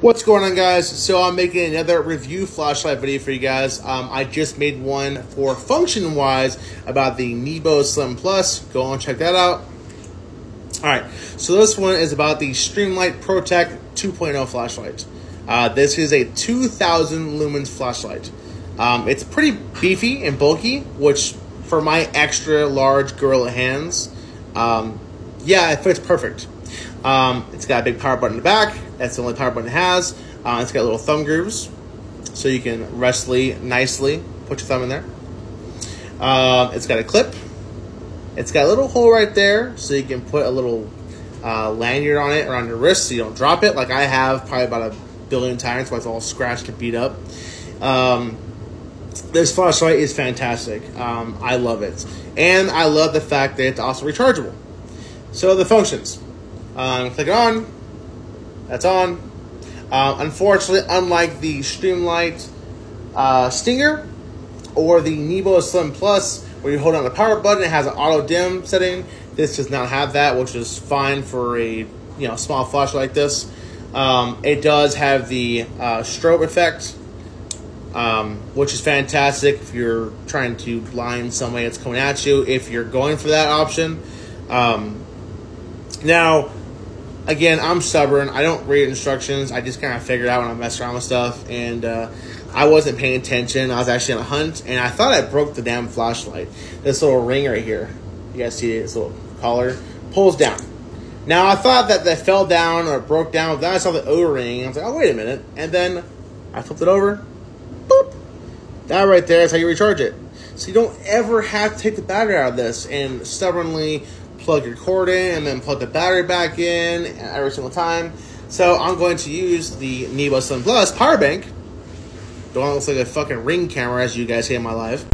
What's going on guys? So I'm making another review flashlight video for you guys. Um, I just made one for function wise about the Nebo Slim Plus. Go and check that out. Alright, so this one is about the Streamlight ProTac 2.0 flashlight. Uh, this is a 2000 lumens flashlight. Um, it's pretty beefy and bulky, which for my extra large gorilla hands, um, yeah, it fits perfect. Um, it's got a big power button in the back. That's the only power button it has. Uh, it's got little thumb grooves, so you can restly, nicely put your thumb in there. Um, it's got a clip. It's got a little hole right there, so you can put a little uh, lanyard on it around your wrist so you don't drop it, like I have probably about a billion times, where it's all scratched and beat up. Um, this flashlight is fantastic. Um, I love it. And I love the fact that it's also rechargeable. So the functions. Um, click on. That's on. Uh, unfortunately, unlike the Streamlight uh, Stinger or the Nebo Slim Plus, where you hold on the power button, it has an auto dim setting. This does not have that, which is fine for a you know small flashlight like this. Um, it does have the uh, strobe effect, um, which is fantastic if you're trying to blind somebody that's coming at you. If you're going for that option, um, now again, I'm stubborn. I don't read instructions. I just kind of figured out when I mess around with stuff, and uh, I wasn't paying attention. I was actually on a hunt, and I thought I broke the damn flashlight. This little ring right here, you guys see it? This little collar pulls down. Now I thought that that fell down or broke down. Then I saw the O-ring. I was like, oh wait a minute, and then I flipped it over. Boop. That right there is how you recharge it. So you don't ever have to take the battery out of this and stubbornly plug your cord in and then plug the battery back in every single time. So I'm going to use the Nebo Slim Plus power bank. The one that looks like a fucking ring camera, as you guys see in my live.